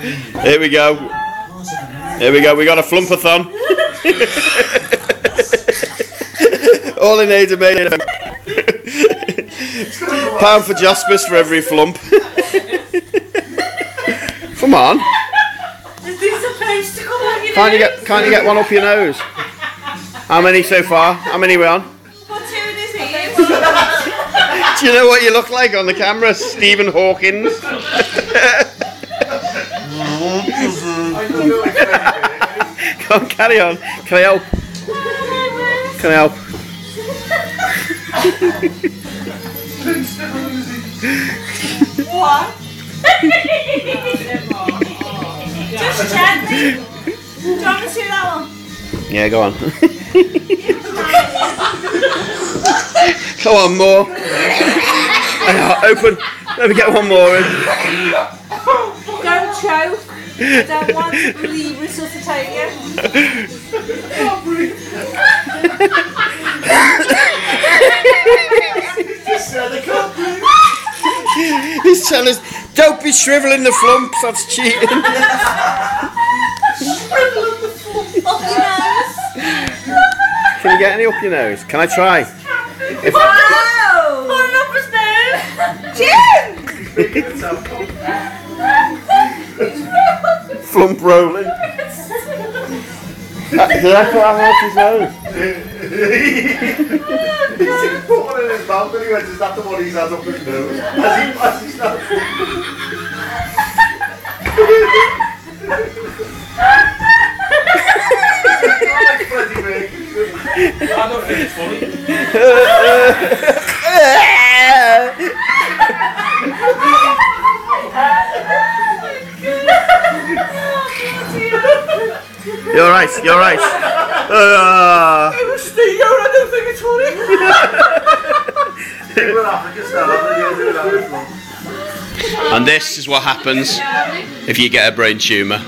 Here we go. Here we go. We got a flumpathon. All in aid of me. Pound for Jaspers for every flump. Come on. Is this supposed to come out your Can't you get can't you get one up your nose? How many so far? How many we on? What two in his ears? Do you know what you look like on the camera? Stephen Hawkins. Come on, carry on. Can I help? Can I help? What? Just gently. Do you want me to do that one? Yeah, go on. Come on, more. Uh, open. Let me get one more in. Don't choke. I don't want to believe resuscitate you. He's telling us, don't be shriveling the flumps, that's cheating. Up your nose. Can you get any up your nose? Can I try? If, Wow! Put it up his nose. Jim! Flump rolling. Did I put that out his nose? He's put one in his mouth and he went, is that the one he's had up his nose? As he, as he started. Like Freddie Mercury. I don't think it's funny. You're right, you're right. Uh, Steve, I don't think it's funny. People in Africa style, they do that and this is what happens if you get a brain tumour.